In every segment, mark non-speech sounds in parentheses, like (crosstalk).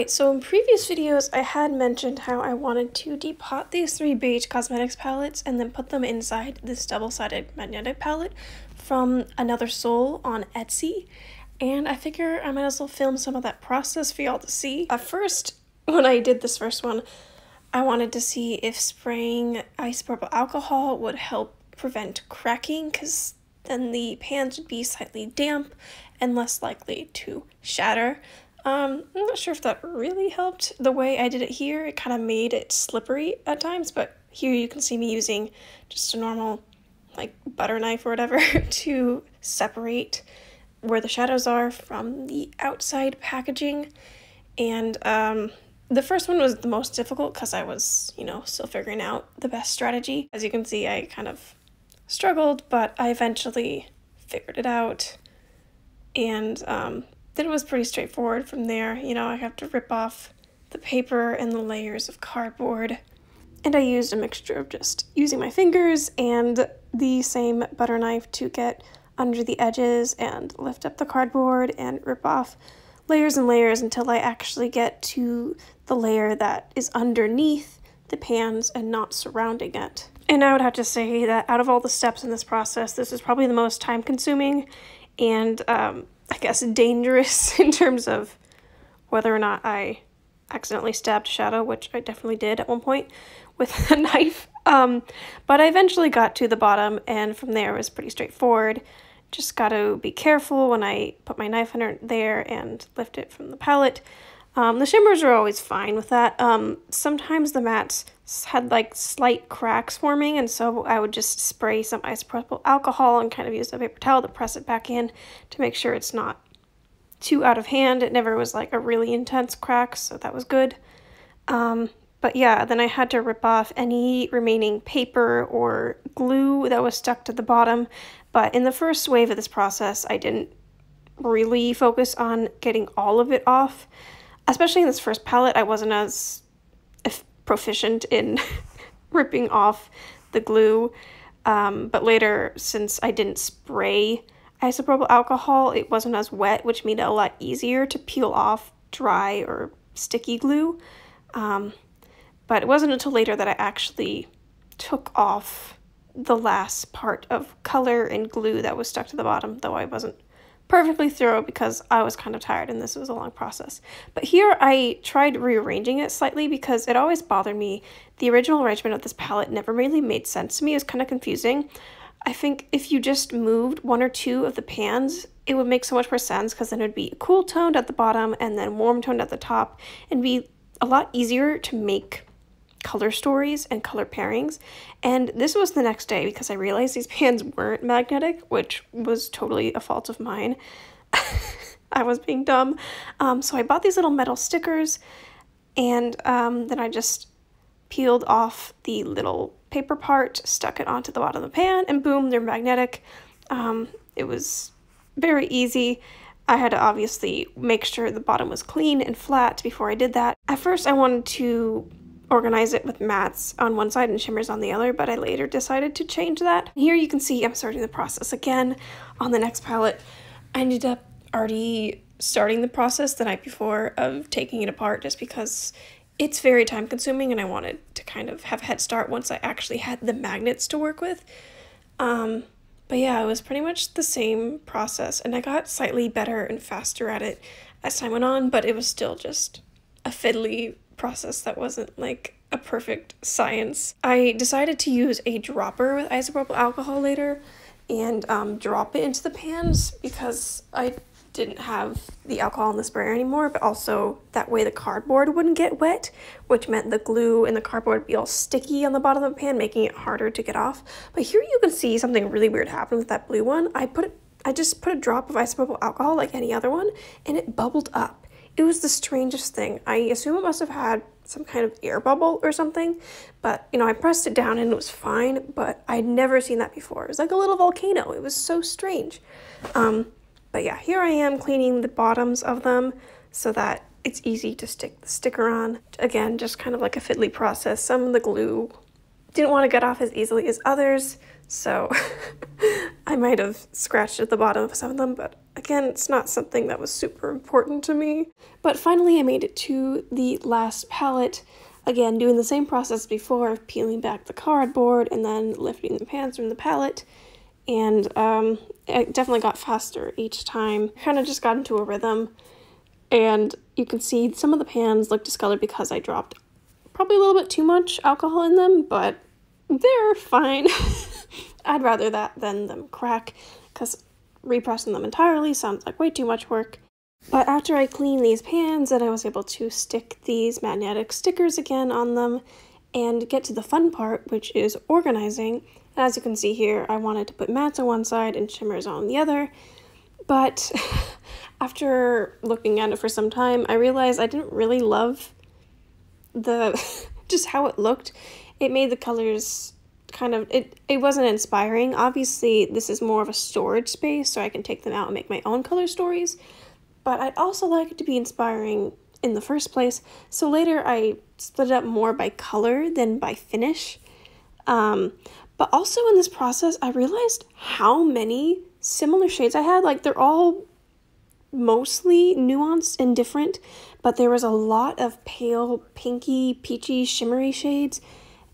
Alright, so in previous videos I had mentioned how I wanted to depot these three BH Cosmetics palettes and then put them inside this double-sided magnetic palette from Another Soul on Etsy. And I figure I might as well film some of that process for y'all to see. At first, when I did this first one, I wanted to see if spraying isopropyl alcohol would help prevent cracking because then the pans would be slightly damp and less likely to shatter. Um, I'm not sure if that really helped. The way I did it here, it kind of made it slippery at times, but here you can see me using just a normal like butter knife or whatever (laughs) to separate where the shadows are from the outside packaging. And um, the first one was the most difficult because I was, you know, still figuring out the best strategy. As you can see, I kind of struggled, but I eventually figured it out. And um, then it was pretty straightforward from there. You know, I have to rip off the paper and the layers of cardboard. And I used a mixture of just using my fingers and the same butter knife to get under the edges and lift up the cardboard and rip off layers and layers until I actually get to the layer that is underneath the pans and not surrounding it. And I would have to say that out of all the steps in this process, this is probably the most time consuming and um, I guess, dangerous (laughs) in terms of whether or not I accidentally stabbed Shadow, which I definitely did at one point with (laughs) a knife. Um, but I eventually got to the bottom, and from there it was pretty straightforward. Just got to be careful when I put my knife under there and lift it from the palette. Um, the shimmers are always fine with that. Um, sometimes the mattes had like slight cracks forming and so I would just spray some isopropyl alcohol and kind of use a paper towel to press it back in to make sure it's not too out of hand. It never was like a really intense crack, so that was good. Um, but yeah, then I had to rip off any remaining paper or glue that was stuck to the bottom. But in the first wave of this process, I didn't really focus on getting all of it off. Especially in this first palette, I wasn't as proficient in (laughs) ripping off the glue. Um, but later, since I didn't spray isopropyl alcohol, it wasn't as wet, which made it a lot easier to peel off dry or sticky glue. Um, but it wasn't until later that I actually took off the last part of color and glue that was stuck to the bottom, though I wasn't perfectly thorough because I was kind of tired and this was a long process. But here I tried rearranging it slightly because it always bothered me. The original arrangement of this palette never really made sense to me. It was kind of confusing. I think if you just moved one or two of the pans, it would make so much more sense because then it would be cool toned at the bottom and then warm toned at the top and be a lot easier to make color stories and color pairings. And this was the next day because I realized these (laughs) pans weren't magnetic, which was totally a fault of mine. (laughs) I was being dumb. Um, so I bought these little metal stickers and um, then I just peeled off the little paper part, stuck it onto the bottom of the pan, and boom, they're magnetic. Um, it was very easy. I had to obviously make sure the bottom was clean and flat before I did that. At first I wanted to organize it with mattes on one side and shimmers on the other, but I later decided to change that. Here you can see I'm starting the process again on the next palette. I ended up already starting the process the night before of taking it apart just because it's very time consuming and I wanted to kind of have a head start once I actually had the magnets to work with. Um, but yeah, it was pretty much the same process and I got slightly better and faster at it as time went on, but it was still just a fiddly process that wasn't like a perfect science. I decided to use a dropper with isopropyl alcohol later and um, drop it into the pans because I didn't have the alcohol in the sprayer anymore, but also that way the cardboard wouldn't get wet, which meant the glue and the cardboard would be all sticky on the bottom of the pan, making it harder to get off. But here you can see something really weird happened with that blue one. I put it, I just put a drop of isopropyl alcohol like any other one, and it bubbled up. It was the strangest thing. I assume it must have had some kind of air bubble or something, but you know, I pressed it down and it was fine, but I'd never seen that before. It was like a little volcano. It was so strange. Um, but yeah, here I am cleaning the bottoms of them so that it's easy to stick the sticker on. Again, just kind of like a fiddly process. Some of the glue didn't want to get off as easily as others, so (laughs) I might have scratched at the bottom of some of them, but again, it's not something that was super important to me. But finally, I made it to the last palette. Again, doing the same process before of peeling back the cardboard and then lifting the pans from the palette. And um, it definitely got faster each time. Kind of just got into a rhythm. And you can see some of the pans look discolored because I dropped probably a little bit too much alcohol in them, but they're fine. (laughs) I'd rather that than them crack because repressing them entirely sounds like way too much work. But after I cleaned these pans, then I was able to stick these magnetic stickers again on them and get to the fun part, which is organizing. And as you can see here, I wanted to put mattes on one side and shimmers on the other. But (laughs) after looking at it for some time, I realized I didn't really love the (laughs) just how it looked. It made the colors kind of it it wasn't inspiring. Obviously, this is more of a storage space so I can take them out and make my own color stories, but I'd also like it to be inspiring in the first place. So later I split it up more by color than by finish. Um, but also in this process, I realized how many similar shades I had. Like they're all mostly nuanced and different, but there was a lot of pale, pinky, peachy, shimmery shades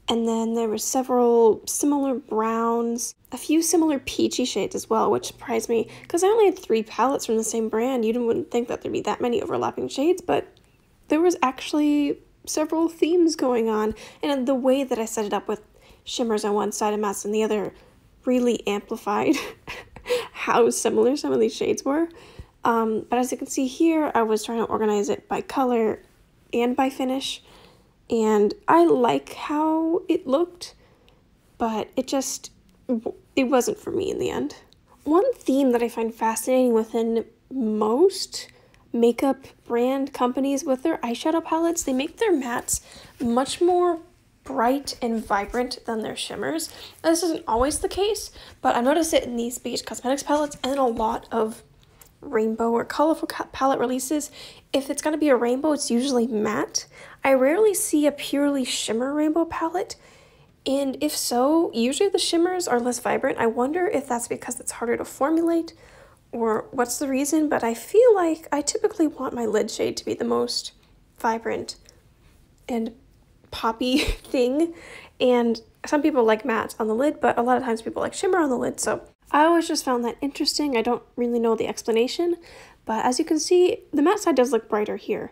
and then there were several similar browns, a few similar peachy shades as well, which surprised me because I only had three palettes from the same brand. You wouldn't think that there'd be that many overlapping shades, but there was actually several themes going on. And the way that I set it up with shimmers on one side and mattes on the other really amplified (laughs) how similar some of these shades were. Um, but as you can see here, I was trying to organize it by color and by finish and I like how it looked, but it just it wasn't for me in the end. One theme that I find fascinating within most makeup brand companies with their eyeshadow palettes, they make their mattes much more bright and vibrant than their shimmers. this isn't always the case, but I noticed it in these BH Cosmetics palettes and a lot of rainbow or colorful palette releases. If it's going to be a rainbow, it's usually matte. I rarely see a purely shimmer rainbow palette. And if so, usually the shimmers are less vibrant. I wonder if that's because it's harder to formulate or what's the reason, but I feel like I typically want my lid shade to be the most vibrant and poppy (laughs) thing. And some people like matte on the lid, but a lot of times people like shimmer on the lid. So I always just found that interesting. I don't really know the explanation, but as you can see, the matte side does look brighter here.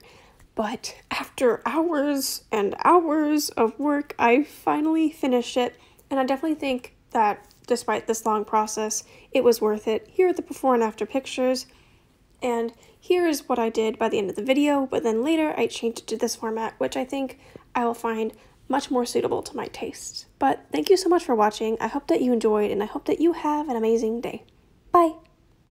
But after hours and hours of work, I finally finished it, and I definitely think that despite this long process, it was worth it. Here are the before and after pictures, and here is what I did by the end of the video, but then later I changed it to this format, which I think I will find much more suitable to my taste. But thank you so much for watching. I hope that you enjoyed and I hope that you have an amazing day. Bye!